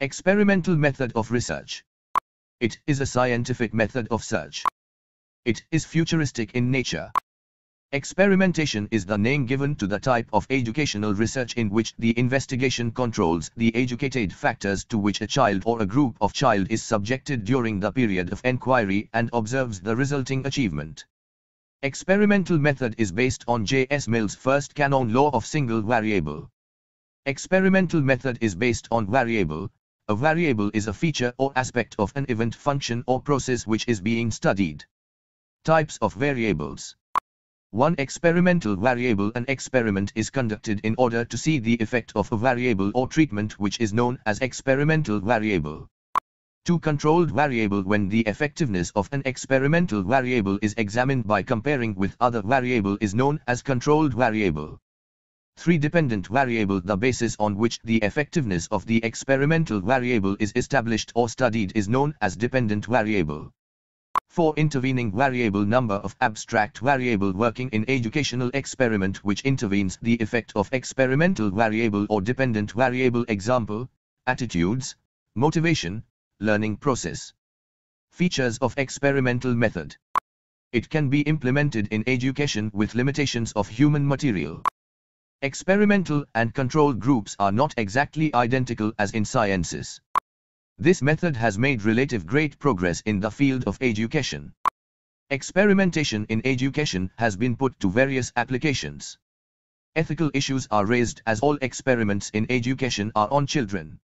Experimental method of research. It is a scientific method of search. It is futuristic in nature. Experimentation is the name given to the type of educational research in which the investigation controls the educated factors to which a child or a group of child is subjected during the period of enquiry and observes the resulting achievement. Experimental method is based on J.S. Mill's first canon law of single variable. Experimental method is based on variable. A variable is a feature or aspect of an event function or process which is being studied. Types of variables. One experimental variable An experiment is conducted in order to see the effect of a variable or treatment which is known as experimental variable. Two controlled variable When the effectiveness of an experimental variable is examined by comparing with other variable is known as controlled variable. 3 dependent variable The basis on which the effectiveness of the experimental variable is established or studied is known as dependent variable. 4. Intervening variable number of abstract variable working in educational experiment which intervenes the effect of experimental variable or dependent variable example, attitudes, motivation, learning process. Features of experimental method. It can be implemented in education with limitations of human material. Experimental and control groups are not exactly identical as in sciences. This method has made relative great progress in the field of education. Experimentation in education has been put to various applications. Ethical issues are raised as all experiments in education are on children.